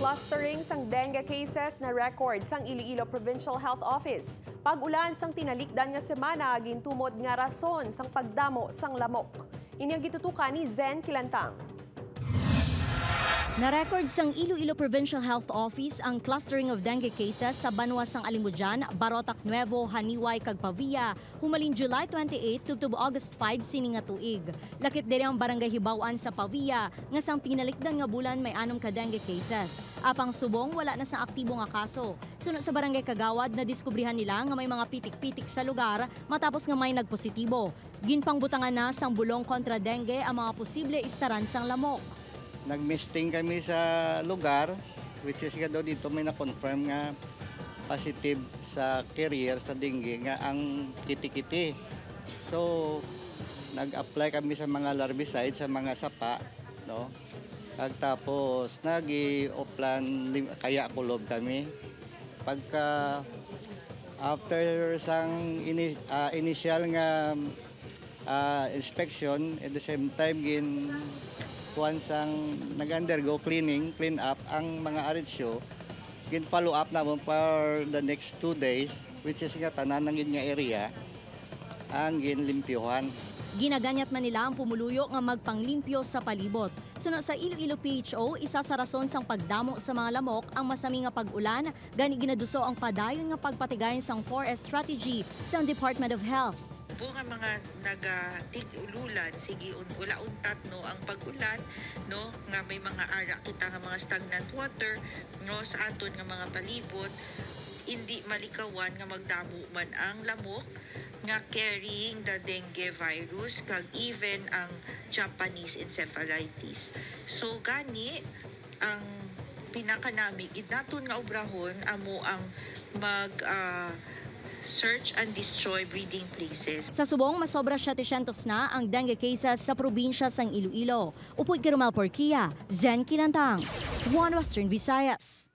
Clustering sang dengue cases na record sang Iloilo Provincial Health Office. Pag-ulan sang tinalikdan nga semana gintumod nga rason sang pagdamo sang lamok. Inyang gitutukan ni Zen Kilantang. Na-record sang Iloilo Provincial Health Office ang clustering of dengue cases sa banwa sang Alimujan, Barotac Nuevo, Haniway, kag Pavia, humalin July 28 tubtob August 5 sini nga tuig. Lakip diri ang barangay Hibawan sa Pavia nga sang tinalikdan nga bulan may anom ka dengue cases. Apang subong wala na sa aktibo nga kaso. Sunod sa barangay Kagawad na diskubrihan nila nga may mga pitik-pitik sa lugar matapos nga may nagpositibo. Ginpangbutangan na sang bulong kontra dengue ang mga posible istaran sang lamok. Nag-misting kami sa lugar which is nga dito may na-confirm nga positive sa carrier sa dengue nga ang kiti-kiti. So nag-apply kami sa mga larvicide sa mga sapa, no? Kag tapos nagi-oplan lim- kaya kulob kami. Pagka after sang ini, ah, initial nga ah, inspection at the same time gin once ang nag-undergo cleaning, clean up ang mga aritsyo, gin follow up na for the next two days, which is nga tanan ng nga area, ang gin limpyuhan. Ginaganyat man nila ang pumuluyo nga magpanglimpyo sa palibot. Sunod sa Iloilo PHO, isa sa rason sang pagdamo sa mga lamok ang masami nga pag-ulan, gani ginaduso ang padayon nga pagpatigayon sang forest strategy sa Department of Health. Po nga mga nagatig ululan sige un, wala untat no ang pag-ulan no nga may mga ara kita nga mga stagnant water no sa aton nga mga palibot hindi malikawan nga magdamo man ang lamok nga carrying the dengue virus kag even ang Japanese encephalitis. So gani ang pinakanami naton nga obrahon amo ang mag ah, search and destroy breeding places Sa subong, masobra 700 na ang dengue cases sa probinsya sang Iloilo. Upoy Kirumel Porquia, Zen Kilantang, One Western Visayas.